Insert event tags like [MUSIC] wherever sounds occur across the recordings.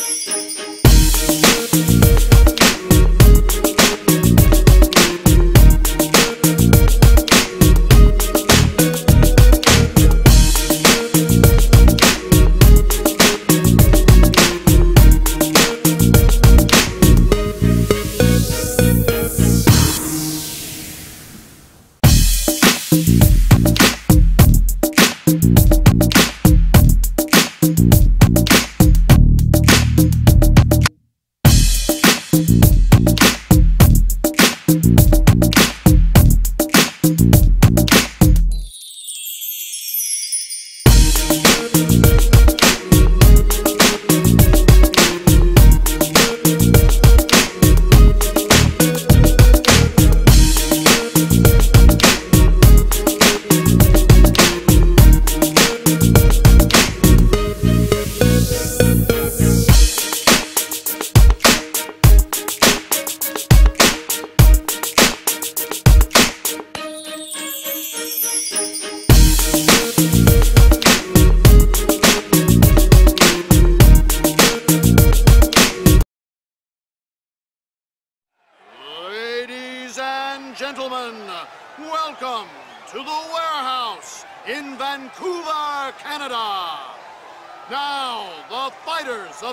Música Thank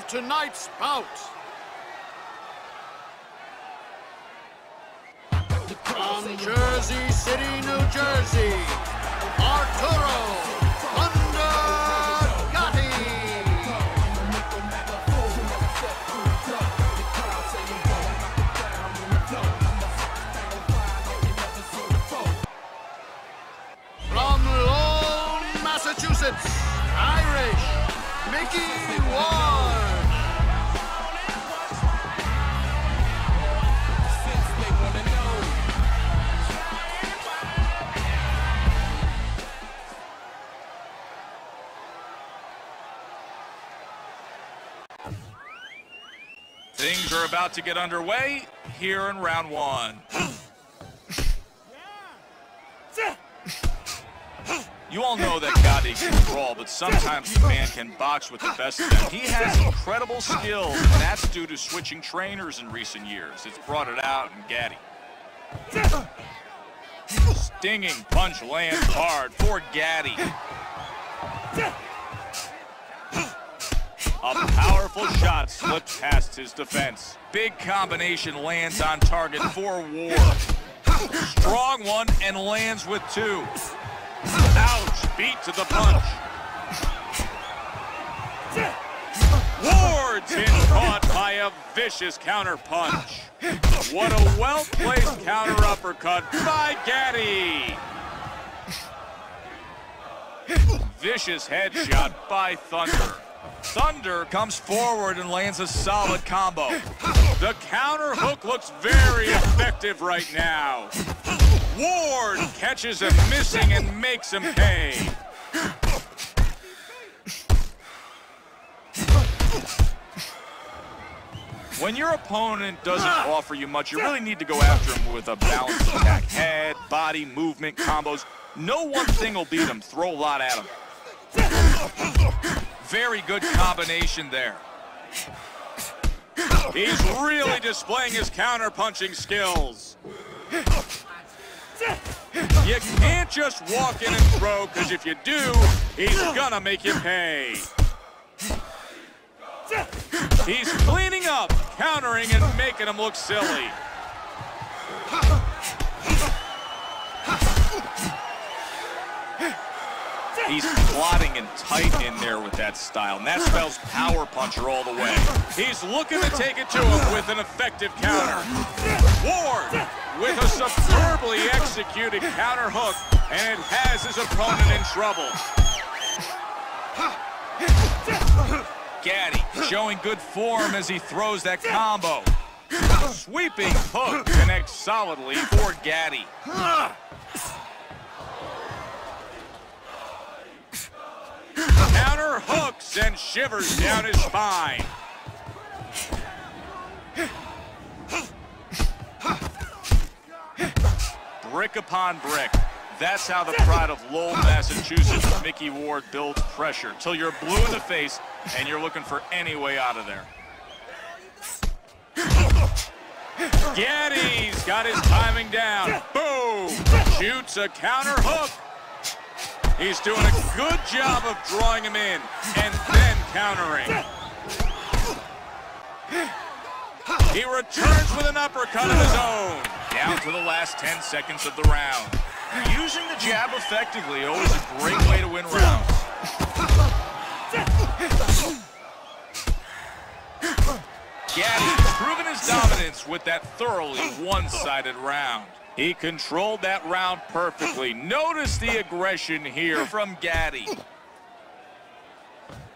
tonight's bout. From Jersey City, New Jersey, Arturo Thunder Gatti. From Lowell, Massachusetts, Irish, Mickey Ward. Things are about to get underway here in round one. You all know that Gatti can brawl, but sometimes the man can box with the best of them. He has incredible skills, and that's due to switching trainers in recent years. It's brought it out in Gatti. Stinging punch lands hard for Gatti. A powerful shot slips past his defense. Big combination lands on target for Ward. Strong one and lands with two. Ouch, beat to the punch. Ward's hit caught by a vicious counter punch. What a well-placed counter uppercut by Gatti. Vicious headshot by Thunder. Thunder comes forward and lands a solid combo. The counter hook looks very effective right now. Ward catches him missing and makes him pay. When your opponent doesn't offer you much, you really need to go after him with a balanced attack. Head, body, movement, combos. No one thing will beat him. Throw a lot at him. Very good combination there. He's really displaying his counter-punching skills. You can't just walk in and throw, because if you do, he's gonna make you pay. He's cleaning up, countering, and making him look silly. He's plotting and tight in there with that style, and that spells power puncher all the way. He's looking to take it to him with an effective counter. Ward with a superbly executed counter hook, and has his opponent in trouble. Gatti showing good form as he throws that combo. Sweeping hook connects solidly for Gatti. And shivers down his spine. Brick upon brick. That's how the pride of Lowell, Massachusetts, Mickey Ward builds pressure till you're blue in the face and you're looking for any way out of there. Gatti's got his timing down. Boom! Shoots a counter hook. He's doing a good job of drawing him in and then countering. He returns with an uppercut of his own. Down to the last 10 seconds of the round. Using the jab effectively, always a great way to win rounds. Gatti proving his dominance with that thoroughly one-sided round. He controlled that round perfectly. Notice the aggression here from Gatti.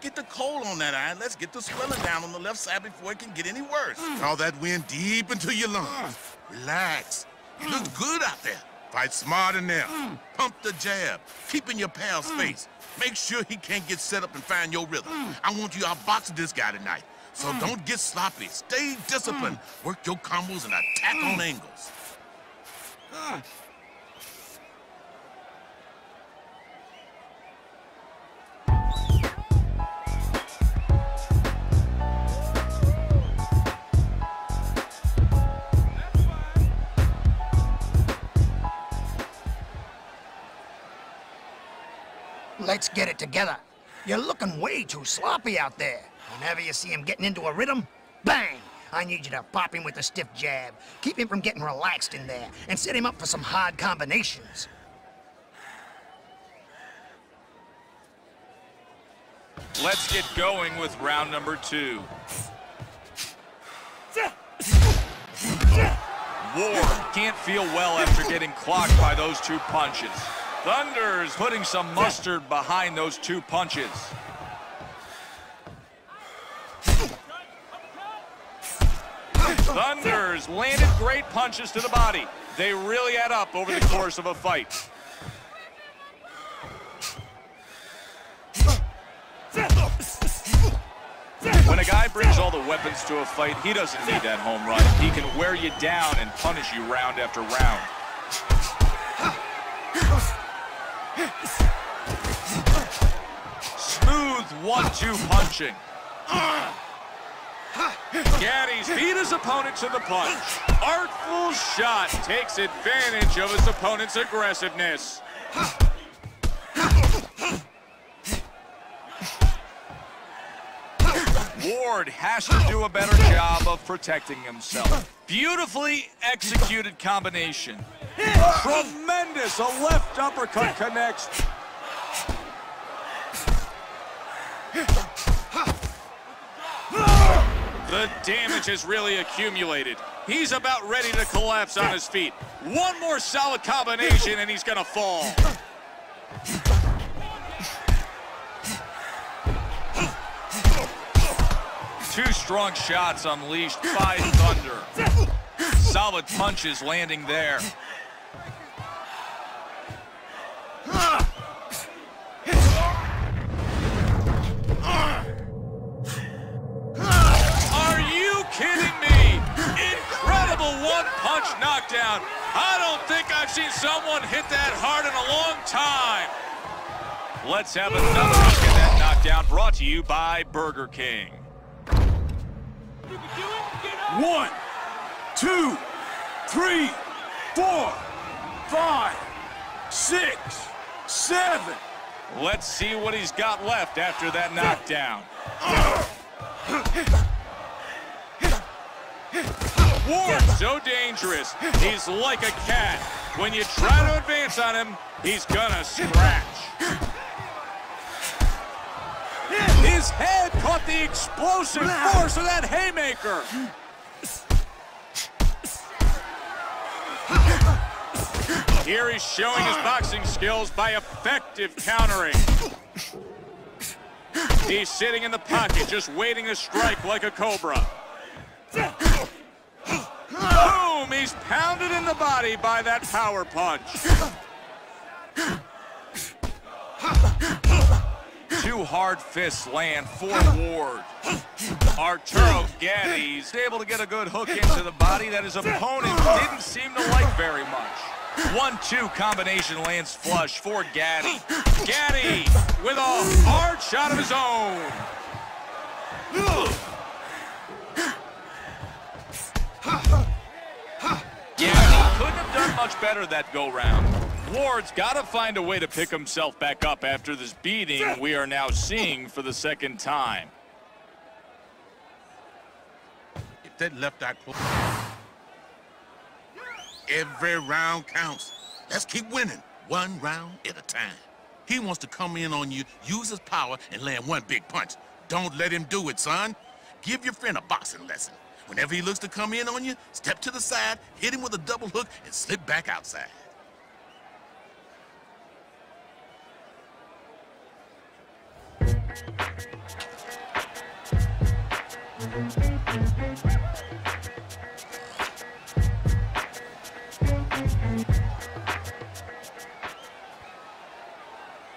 Get the cold on that eye. Let's get the swelling down on the left side before it can get any worse. Hmm. Draw that wind deep into your lungs. Relax. You look hmm. good out there. Fight smart in there. Hmm. Pump the jab. Keep in your pal's face. Make sure he can't get set up and find your rhythm. I want you outboxing this guy tonight. So don't get sloppy. Stay disciplined. Work your combos and attack on angles. Ah. Let's get it together. You're looking way too sloppy out there. Whenever you see him getting into a rhythm, bang! I need you to pop him with a stiff jab. Keep him from getting relaxed in there, and set him up for some hard combinations. Let's get going with round number two. Ward can't feel well after getting clocked by those two punches. Thunder's putting some mustard behind those two punches. Thunders landed great punches to the body. They really add up over the course of a fight. When a guy brings all the weapons to a fight, he doesn't need that home run. He can wear you down and punish you round after round. Smooth one-two punching. Gatti's beat his opponent to the punch. Artful shot takes advantage of his opponent's aggressiveness. Ward has to do a better job of protecting himself. Beautifully executed combination. Tremendous, a left uppercut connects. The damage has really accumulated. He's about ready to collapse on his feet. One more solid combination and he's gonna fall. Two strong shots unleashed by Thunder. Solid punches landing there. Kidding me? Incredible one-punch knockdown. I don't think I've seen someone hit that hard in a long time. Let's have another look at that knockdown brought to you by Burger King. One, two, three, four, five, six, seven. Let's see what he's got left after that knockdown. [LAUGHS] Ward's so dangerous. He's like a cat. When you try to advance on him, he's gonna scratch. His head caught the explosive force of that haymaker. Here he's showing his boxing skills by effective countering. He's sitting in the pocket, just waiting to strike like a cobra. Boom! He's pounded in the body by that power punch. Two hard fists land for Ward. Arturo Gatti's able to get a good hook into the body that his opponent didn't seem to like very much. One-two combination lands flush for Gatti. Gatti with a hard shot of his own. Have done much better that go-round. Ward's got to find a way to pick himself back up after this beating we are now seeing for the second time. If that left eye close. Every round counts. Let's keep winning, one round at a time. He wants to come in on you, use his power, and land one big punch. Don't let him do it, son. Give your friend a boxing lesson. Whenever he looks to come in on you, step to the side, hit him with a double hook, and slip back outside.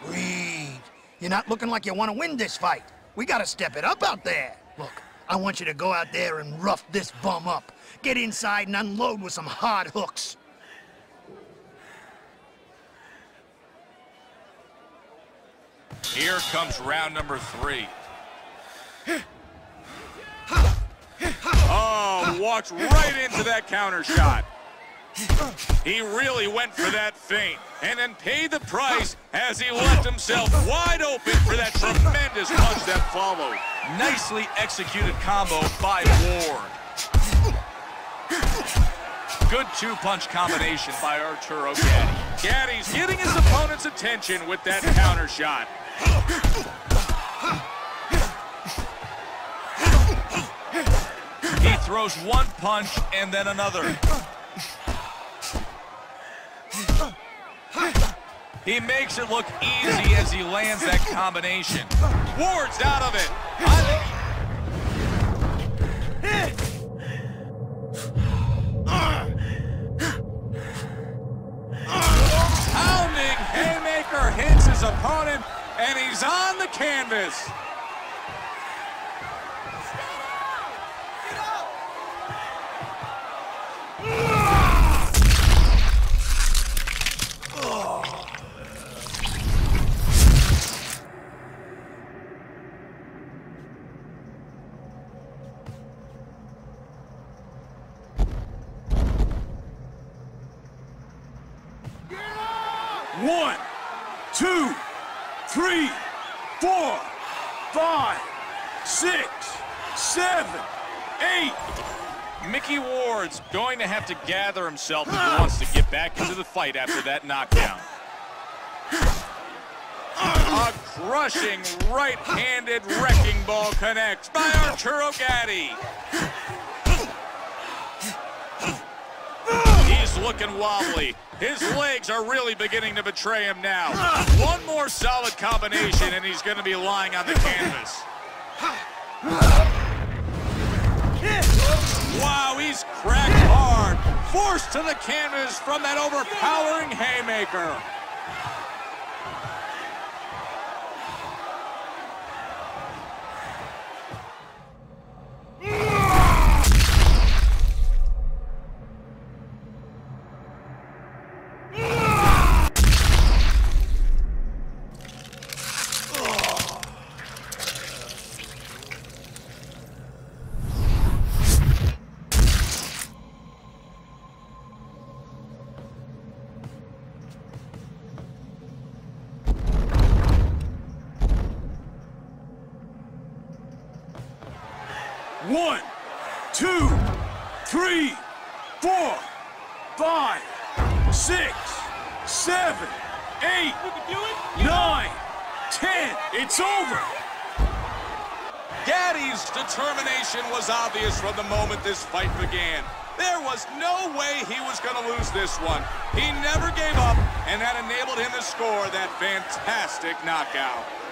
Reed, you're not looking like you want to win this fight. We gotta step it up out there. Look, I want you to go out there and rough this bum up. Get inside and unload with some hard hooks. Here comes round number three. Oh, walked right into that counter shot. He really went for that feint. and then paid the price as he left himself wide open for that tremendous punch that followed. Nicely executed combo by Ward. Good two-punch combination by Arturo Gatti. Gatti's getting his opponent's attention with that counter shot. He throws one punch and then another. He makes it look easy as he lands that combination. Ward's out of it. Pounding haymaker hits his opponent, and he's on the canvas. One, two, three, four, five, six, seven, eight. Mickey Ward's going to have to gather himself if he wants to get back into the fight after that knockdown. A crushing right-handed wrecking ball connects by Arturo Gatti. He's looking wobbly. His legs are really beginning to betray him now. One more solid combination and he's going to be lying on the canvas. Wow, he's cracked hard. Forced to the canvas from that overpowering haymaker. One, two, three, four, five, six, seven, eight, nine, ten. It's over. Gatti's determination was obvious from the moment this fight began. There was no way he was going to lose this one. He never gave up, and that enabled him to score that fantastic knockout.